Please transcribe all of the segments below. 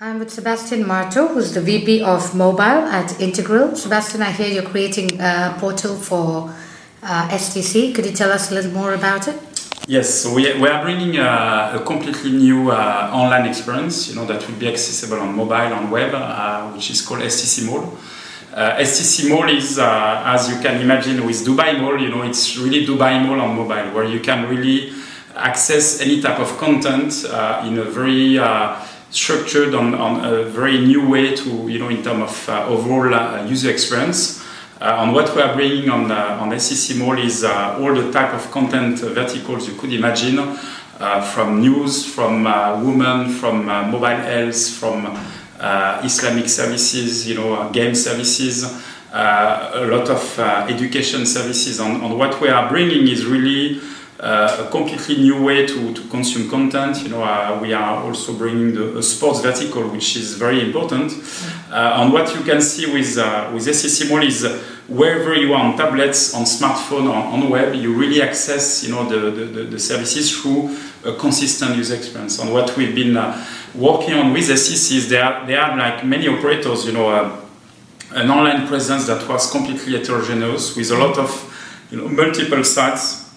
I'm with Sebastien Marteau, who's the VP of Mobile at Intigral. Sebastien, I hear you're creating a portal for uh, STC. Could you tell us a little more about it? Yes, so we, we are bringing a, a completely new uh, online experience, you know, that will be accessible on mobile, on web, uh, which is called STC Mall. Uh, STC Mall is, uh, as you can imagine, with Dubai Mall, you know, it's really Dubai Mall on mobile, where you can really access any type of content uh, in a very structured on, on a very new way to, you know, in terms of uh, overall uh, user experience. Uh, and what we are bringing on, on STC Mall is all the type of content verticals you could imagine, from news, from women, from mobile health, from Islamic services, you know, game services, uh, a lot of uh, education services. And, and, what we are bringing is really uh, a completely new way to, to consume content. You know, uh, we are also bringing the sports vertical, which is very important. Uh, and what you can see with uh, with STC Mall is wherever you are on tablets, on smartphone, on web, you really access you know the, the, the services through a consistent user experience. And what we've been uh, working on with STC is they are, there are like many operators, you know. Uh, an online presence that was completely heterogeneous with a lot of you know, multiple sites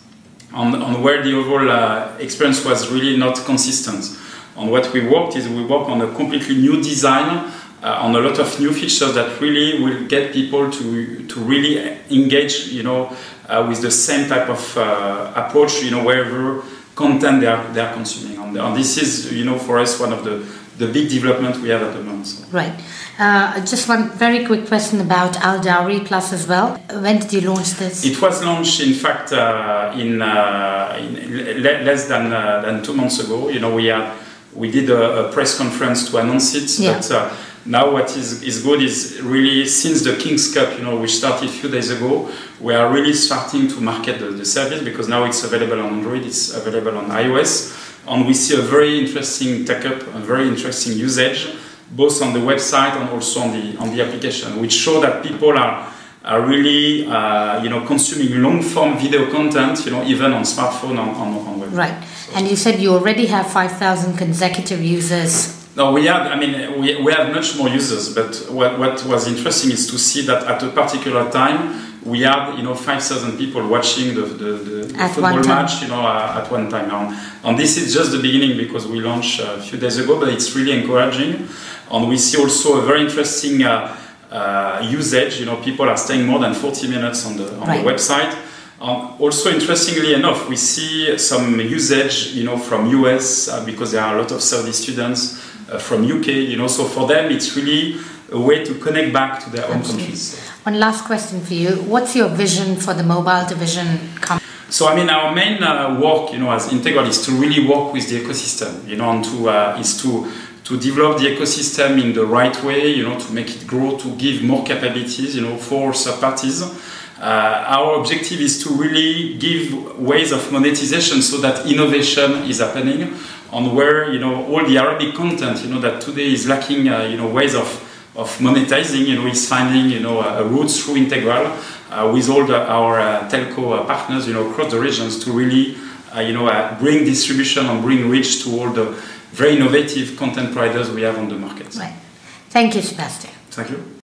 on, on where the overall uh, experience was really not consistent. On what we worked is we worked on a completely new design, uh, on a lot of new features that really will get people to, to really engage, you know, uh, with the same type of uh, approach, you know, wherever content they are, they are consuming. And, this is, you know, for us one of the the big development we have at the moment. So. Right. Uh, just one very quick question about Al Dawri Plus as well. When did you launch this? It was launched, in fact, uh, in, uh, in less than uh, than two months ago. You know, we had we did a, a press conference to announce it, yeah. but uh, now what is, is good is really since the King's Cup, you know, which started a few days ago, we are really starting to market the, the service because now it's available on Android, it's available on iOS and we see a very interesting take-up, a very interesting usage, both on the website and also on the on the application, which show that people are are really uh, you know consuming long-form video content, you know, even on smartphone and on, on web. Right, so and you said you already have five thousand consecutive users. No, we have. I mean, we, we have much more users, but what, what was interesting is to see that at a particular time we had you know 5,000 people watching the, the, the football match you know at one time. And, and, this is just the beginning because we launched a few days ago but it's really encouraging. And we see also a very interesting uh, uh, usage. You know people are staying more than 40 minutes on the, on right. the website. Um, also interestingly enough we see some usage you know from US uh, because there are a lot of Saudi students uh, from UK you know. So for them it's really a way to connect back to their own countries. One last question for you. What's your vision for the mobile division? So I mean, our main uh, work, you know, as Intigral is to really work with the ecosystem, you know, and to uh, is to to develop the ecosystem in the right way, you know, to make it grow, to give more capabilities, you know, for third parties. Uh, our objective is to really give ways of monetization so that innovation is happening on where you know all the Arabic content you know that today is lacking uh, you know ways of of monetizing, you know, is finding, you know, a, route through Intigral uh, with all the, our uh, telco uh, partners, you know, across the regions to really, uh, you know, uh, bring distribution and bring reach to all the very innovative content providers we have on the market. Right. Thank you, Sebastien. Thank you.